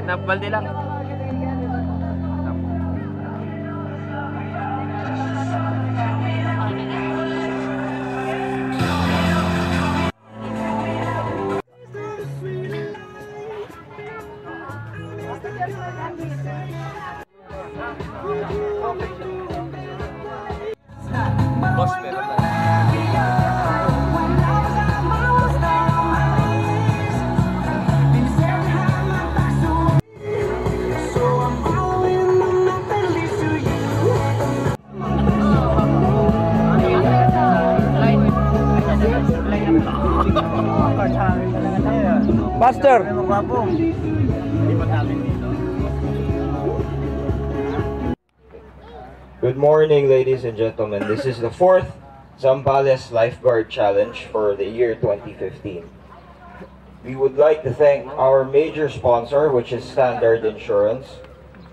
Kahit na lang. Boss, meron tayo. Master! Good morning, ladies and gentlemen. This is the fourth Zambales Lifeguard Challenge for the year 2015. We would like to thank our major sponsor, which is Standard Insurance.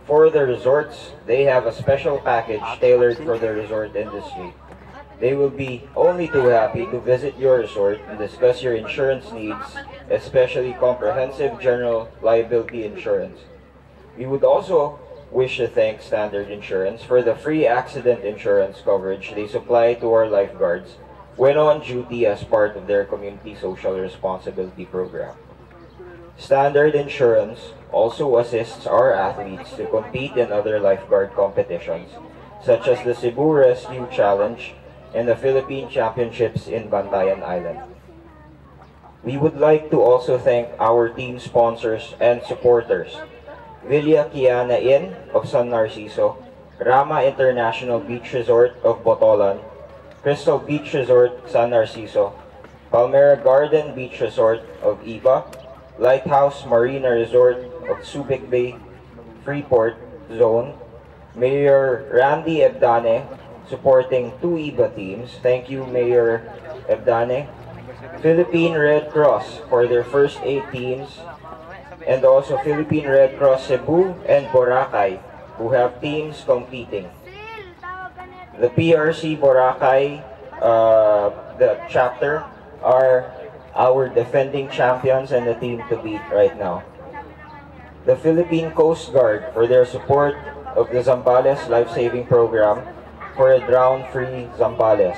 For the resorts, they have a special package tailored for the resort industry. They will be only too happy to visit your resort and discuss your insurance needs, especially comprehensive general liability insurance. We would also wish to thank Standard Insurance for the free accident insurance coverage they supply to our lifeguards when on duty as part of their community social responsibility program. Standard Insurance also assists our athletes to compete in other lifeguard competitions, such as the Cebu Rescue Challenge and the Philippine Championships in Bantayan Island. We would like to also thank our team sponsors and supporters, Villa Kiana Inn of San Narciso, Rama International Beach Resort of Botolan, Crystal Beach Resort San Narciso, Palmera Garden Beach Resort of Iba, Lighthouse Marina Resort of Subic Bay, Freeport Zone, Mayor Randy Ebdane supporting two Iba teams. Thank you, Mayor Ebdane. Philippine Red Cross for their first eight teams, and also Philippine Red Cross Cebu and Boracay, who have teams competing. The PRC Boracay, uh, the chapter, are our defending champions and the team to beat right now. The Philippine Coast Guard for their support of the Zambales Life-Saving Program for a drown-free Zambales.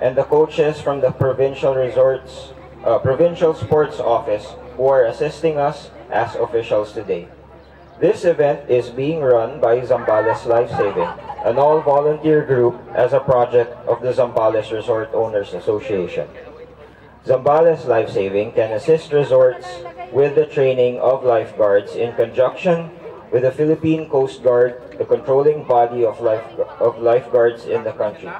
And the coaches from the Provincial Resorts, uh, Provincial Sports Office who are assisting us as officials today. This event is being run by Zambales Life Saving, an all-volunteer group as a project of the Zambales Resort Owners Association. Zambales Life Saving can assist resorts with the training of lifeguards in conjunction with the Philippine Coast Guard, the controlling body of, life, of lifeguards in the country.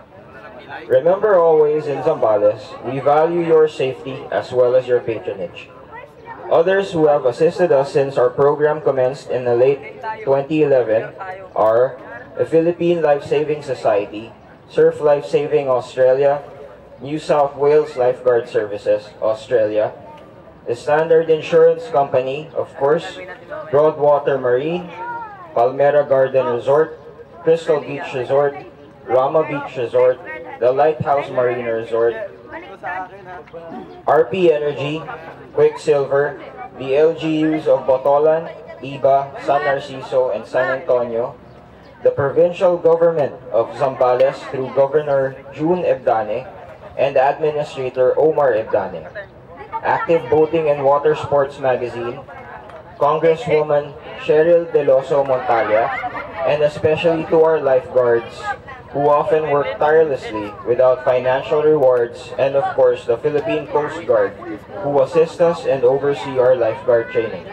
Remember always in Zambales, we value your safety as well as your patronage. Others who have assisted us since our program commenced in the late 2011 are the Philippine Life Saving Society, Surf Life Saving Australia, New South Wales Lifeguard Services, Australia, the Standard Insurance Company, of course, Broadwater Marine, Palmera Garden Resort, Crystal Beach Resort, Rama Beach Resort, the Lighthouse Marina Resort, RP Energy, Quicksilver, the LGUs of Botolan, Iba, San Narciso, and San Antonio, the provincial government of Zambales through Governor Jun Ebdane, and Administrator Omar Ebdane, Active Boating and Water Sports Magazine, Congresswoman Cheryl Deloso Montalia, and especially to our lifeguards who often work tirelessly without financial rewards, and of course the Philippine Coast Guard who assist us and oversee our lifeguard training.